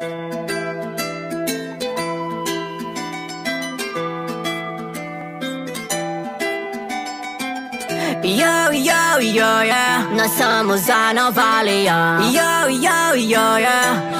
Yo, yo, yo, yeah. Nós somos a nova aliança. Yo, yo, yo, yeah.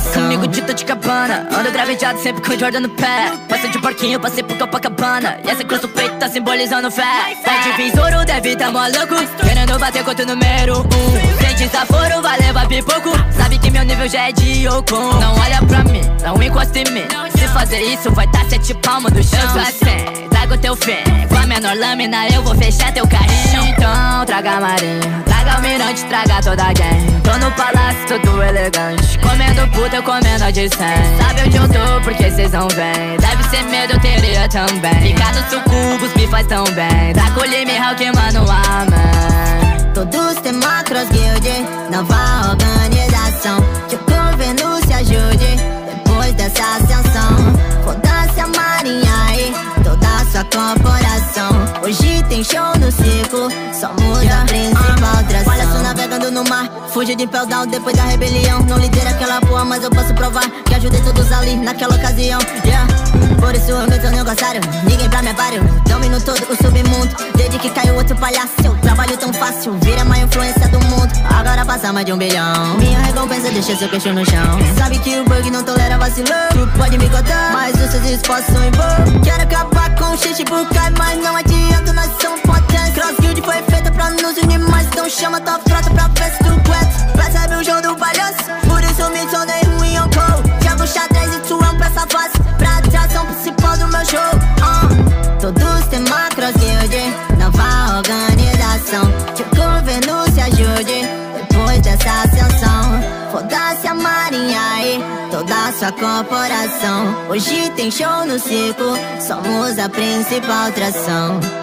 pirata comigo de cabana. Ando gravejado sempre com Jordan no pé. Passa de porquinho, passei por Copacabana. E essa cruz do peito tá simbolizando fé. Tá de besouro, deve tá maluco. Querendo bater contra o número um. Frente desaforo, vai levar pipoco. Sabe que meu nível já é de Yoko. Não olha pra mim não encosta em mim. Se fazer isso vai dar sete palmas do chão. Eu sou assim, trago teu fim Com a menor lâmina eu vou fechar teu carrinho traga marinha, traga o mirante, traga toda a gang. Tô no palácio todo elegante. Comendo puta, eu comendo a de cem. Sabe onde eu tô, porque cês não vêm. Deve ser medo, eu teria também. Ficar nos sucubos me faz tão bem. Da colher me mano, amém. Todos tem macros guild, nova organização. Que o governo se ajude. Depois dessa tem show no circo, somos yeah. a principal atração Olha, só navegando no mar, fugi de down depois da rebelião. Não lidera aquela porra, mas eu posso provar Que ajudei todos ali naquela ocasião. Yeah. Por isso eu meu seu negociário, ninguém pra me páreo Domino todo o submundo, desde que caiu outro palhaço. Eu trabalho tão fácil, vira a maior influência do mundo. Agora passa mais de um bilhão. Minha recompensa deixa seu queixo no chão. Sabe que o bug não tolera vacilão. Tu pode me contar, mas os seus esforços são em vão. Quero acabar com o xixi por cai, mas não adianta, nós unir, mas então chama tua frota pra ver se tu aguenta Percebe o jogo do palhaço, por isso me tornei ruim ou cold Jogo xadrez e tu é um peça fácil Pra atração principal do meu show uh. Todos tem macros guild, nova organização. Que o governo se ajude depois dessa ascensão. Foda-se a marinha e toda sua corporação. Hoje tem show no circo, somos a principal atração